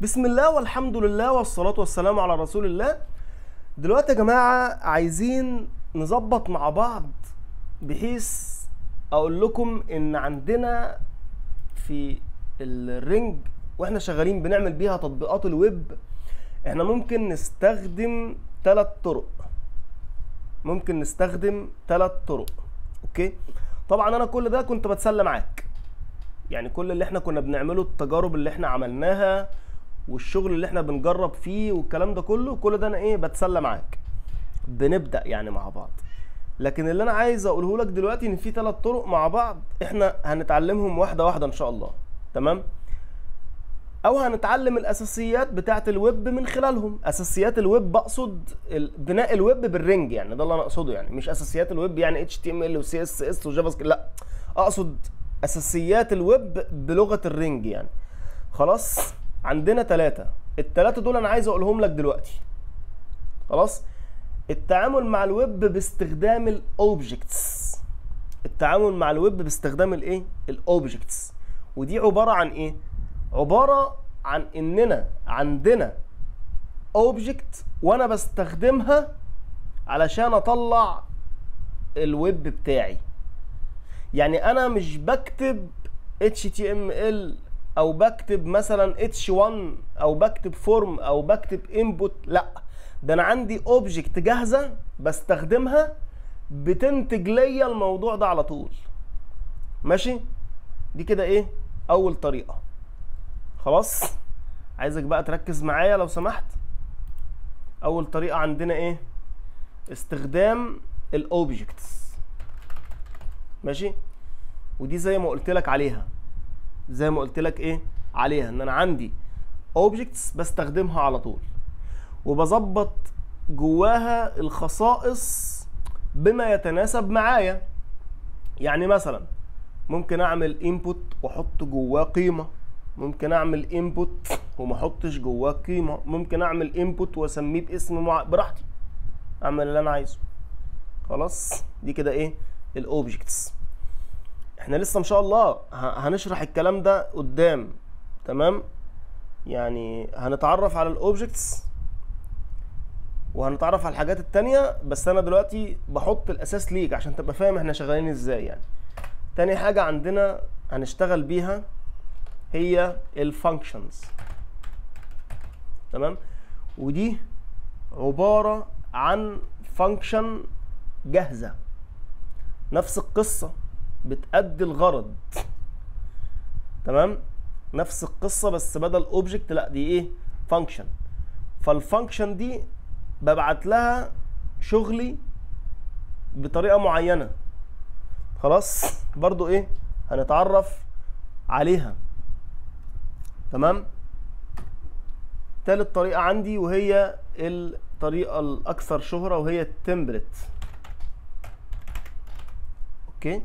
بسم الله والحمد لله والصلاة والسلام على رسول الله. دلوقتي يا جماعة عايزين نظبط مع بعض بحيث أقول لكم إن عندنا في ال Ring وإحنا شغالين بنعمل بيها تطبيقات الويب إحنا ممكن نستخدم ثلاث طرق. ممكن نستخدم ثلاث طرق okay؟ طبعا أنا كل ده كنت بتسلى معاك. يعني كل اللي إحنا كنا بنعمله التجارب اللي إحنا عملناها والشغل اللي إحنا بنجرب فيه والكلام ده كله كل ده أنا إيه بتسلى معاك. بنبدأ يعني مع بعض. لكن اللي أنا عايز اقوله لك دلوقتي إن في ثلاث طرق مع بعض إحنا هنتعلمهم واحدة واحدة إن شاء الله. تمام؟ أو هنتعلم الأساسيات بتاعة الويب من خلالهم. أساسيات الويب بقصد بناء الويب بال Ring يعني ده اللي أنا أقصده يعني. مش أساسيات الويب يعني اتش تي ام ال وسي إس إس وجافا سكريبت لأ. أقصد أساسيات الويب بلغة ال Ring يعني. خلاص؟ عندنا ثلاثة الثلاثه دول أنا عايز أقولهم لك دلوقتي. خلاص؟ التعامل مع الويب باستخدام ال objects التعامل مع الويب باستخدام الايه؟ ال objects ودي عبارة عن إيه؟ عبارة عن اننا عندنا object وأنا بستخدمها علشان اطلع الويب بتاعي. يعني أنا مش بكتب HTML أو بكتب مثلا H1 أو بكتب form أو بكتب input لأ. ده أنا عندي object جاهزة بستخدمها بتنتج ليا الموضوع ده على طول. ماشي؟ دي كده إيه؟ أول طريقة. خلاص؟ عايزك بقى تركز معايا لو سمحت. أول طريقة عندنا إيه؟ استخدام ال objects ماشي؟ ودي زي ما قلت لك عليها. زي ما قلت لك إيه عليها إن أنا عندي objects بستخدمها على طول. وبظبط جواها الخصائص بما يتناسب معايا. يعني مثلا ممكن أعمل input وأحط جواه قيمة. ممكن أعمل input وما أحطش جواه قيمة. ممكن أعمل input وأسميه باسم مع... براحتي. أعمل اللي أنا عايزه. خلاص؟ دي كده إيه ال objects إحنا لسه إن شاء الله هنشرح الكلام ده قدام تمام؟ يعني هنتعرف على الاوبجكتس وهنتعرف على الحاجات التانية بس أنا دلوقتي بحط الأساس ليك عشان تبقى فاهم إحنا شغالين إزاي يعني. تاني حاجة عندنا هنشتغل بيها هي ال functions تمام؟ ودي عبارة عن function جاهزة نفس القصة. بتأدي الغرض. تمام؟ نفس القصة بس بدل object لا دي إيه؟ function فال function دي ببعت لها شغلي بطريقة معينة. خلاص؟ برضو إيه؟ هنتعرف عليها. تمام؟ تالت طريقة عندي وهي الطريقة الأكثر شهرة وهي ال template أوكي؟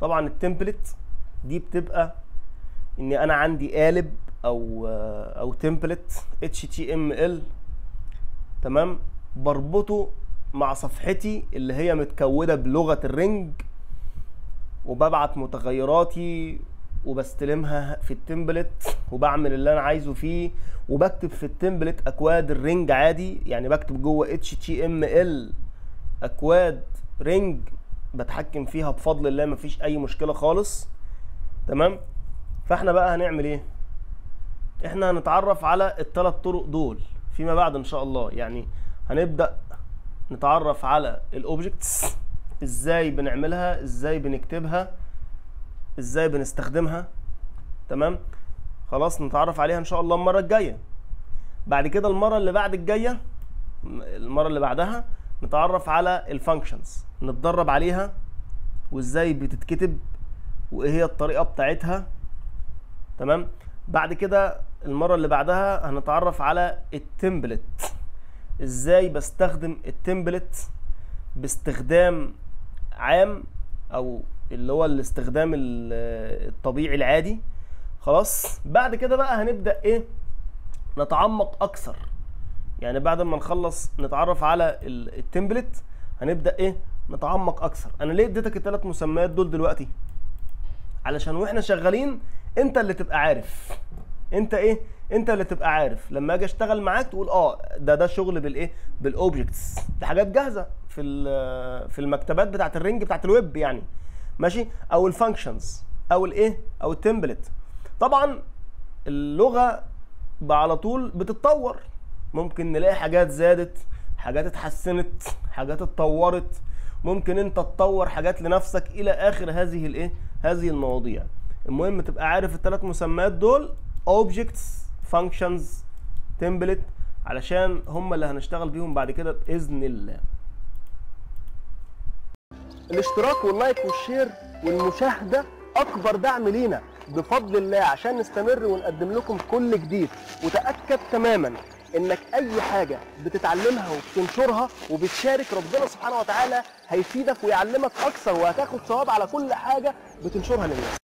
طبعا ال template دي بتبقى إن أنا عندي قالب أو أو template HTML تمام؟ بربطه مع صفحتي اللي هي متكونه بلغة ال Ring وببعت متغيراتي وبستلمها في ال template وبعمل اللي أنا عايزه فيه وبكتب في ال template أكواد ال Ring عادي يعني بكتب جوه HTML أكواد Ring بتحكم فيها بفضل الله مفيش أي مشكلة خالص. تمام؟ فإحنا بقى هنعمل إيه؟ إحنا هنتعرف على الثلاث طرق دول فيما بعد إن شاء الله. يعني هنبدأ نتعرف على ال objects إزاي بنعملها إزاي بنكتبها إزاي بنستخدمها. تمام؟ خلاص نتعرف عليها إن شاء الله المرة الجاية. بعد كده المرة اللي بعد الجاية المرة اللي بعدها نتعرف على ال functions نتدرب عليها وإزاي بتتكتب وإيه هي الطريقة بتاعتها. تمام؟ بعد كده المرة اللي بعدها هنتعرف على التمبلت إزاي بستخدم التمبلت باستخدام عام أو اللي هو الاستخدام ال- الطبيعي العادي؟ خلاص؟ بعد كده بقى هنبدأ إيه؟ نتعمق أكثر. يعني بعد ما نخلص نتعرف على ال- التمبلت هنبدأ إيه؟ نتعمق أكثر. أنا ليه اديتك الثلاث مسميات دول دلوقتي؟ علشان وإحنا شغالين أنت اللي تبقى عارف. أنت إيه؟ أنت اللي تبقى عارف. لما أجي أشتغل معاك تقول آه ده ده شغل بالايه بال objects دي حاجات جاهزة في في المكتبات بتاعت ال Ring بتاعت الويب يعني. ماشي؟ أو ال functions أو الايه أو ال template طبعا اللغة على طول بتتطور. ممكن نلاقي حاجات زادت حاجات اتحسنت حاجات اتطورت. ممكن انت تطور حاجات لنفسك إلى آخر هذه الإيه؟ هذه المواضيع. المهم تبقى عارف الثلاث مسميات دول objects functions template علشان هم اللي هنشتغل بيهم بعد كده بإذن الله. الاشتراك واللايك والشير والمشاهدة أكبر دعم لينا بفضل الله عشان نستمر ونقدم لكم كل جديد. وتأكد تماما إنك أي حاجة بتتعلمها وبتنشرها وبتشارك ربنا سبحانه وتعالى هيفيدك ويعلمك أكثر وهتاخد ثواب على كل حاجة بتنشرها للناس.